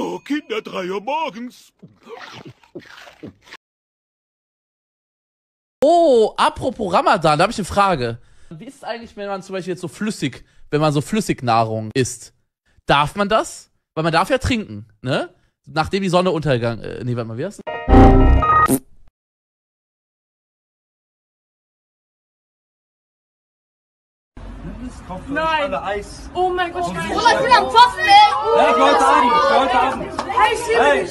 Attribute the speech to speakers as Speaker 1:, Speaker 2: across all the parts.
Speaker 1: Oh, Kinder, drei Uhr morgens.
Speaker 2: Oh, apropos Ramadan, da habe ich eine Frage. Wie ist es eigentlich, wenn man zum Beispiel jetzt so flüssig, wenn man so Flüssignahrung isst? Darf man das? Weil man darf ja trinken, ne? Nachdem die Sonne untergegangen. Äh, nee, warte mal, wie heißt das?
Speaker 3: Nein!
Speaker 4: Eis.
Speaker 3: Oh mein Gott, ich kann
Speaker 5: Bruder, ich bin am Pfosten, ey!
Speaker 4: Hey, für Abend.
Speaker 3: Hey!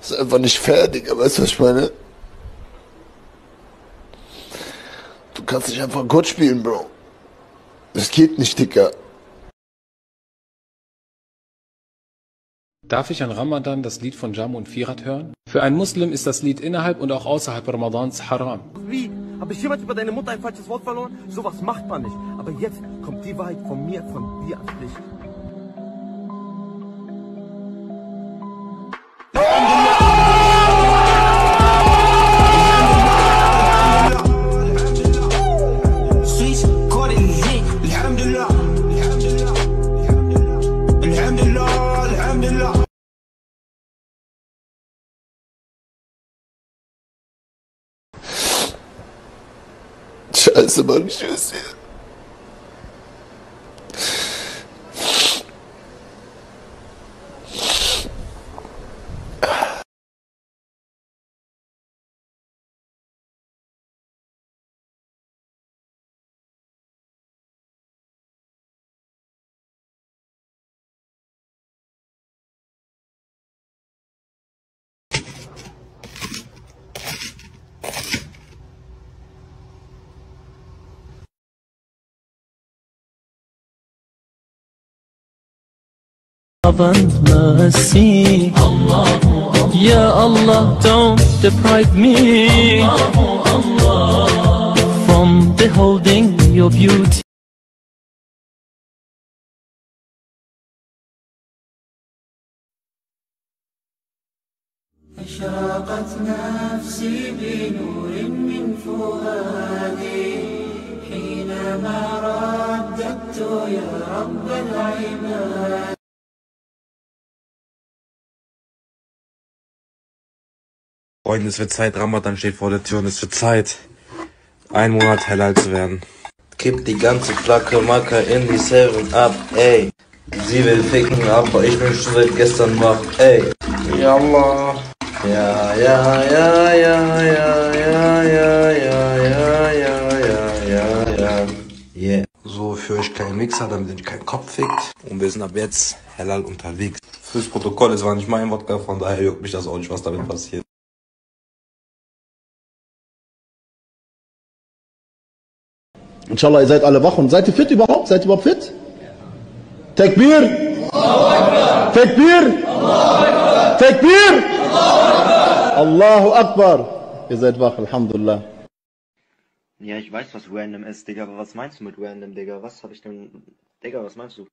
Speaker 6: Ist einfach nicht fertig, aber weißt du, was ich meine? Du kannst nicht einfach Gott spielen, Bro. Das geht nicht, Dicker.
Speaker 7: Darf ich an Ramadan das Lied von Jam und Firat hören? Für einen Muslim ist das Lied innerhalb und auch außerhalb Ramadans haram.
Speaker 4: Wie? Habe ich jemals über deine Mutter ein falsches Wort verloren? Sowas macht man nicht. Aber jetzt kommt die Wahrheit von mir, von dir ans Licht.
Speaker 6: Nasıl barışıyorsun?
Speaker 8: And mercy. Ya Allah, don't deprive me from beholding your beauty.
Speaker 9: أشرقت نفسي بنور من فؤادي حينما رددت يا رب العباد
Speaker 10: Freunde, es wird Zeit, Ramadan steht vor der Tür und es wird Zeit, ein Monat halal zu werden.
Speaker 11: Kipp die ganze Flagge Macke in die 7 up, ey. Sie will ficken, aber ich bin schon seit gestern wach, ey. Yallah. Ja, ja, ja, ja, ja, ja, ja, ja, ja, ja, ja, ja, ja. Yeah.
Speaker 10: So für euch keinen Mixer, damit ihr keinen Kopf fickt. Und wir sind ab jetzt halal unterwegs. Fürs Protokoll, es war nicht mein Wodka, von daher juckt mich das auch nicht, was damit passiert.
Speaker 12: Inshallah, ihr seid alle wach und seid ihr fit überhaupt? Seid ihr überhaupt fit? Takbir! Takbir! Takbir! Allahu Akbar! Ihr seid wach, Alhamdulillah.
Speaker 13: Ja, ich weiß, was random ist, Digga, aber was meinst du mit random, Digga? Was hab ich denn. Digga, was meinst du?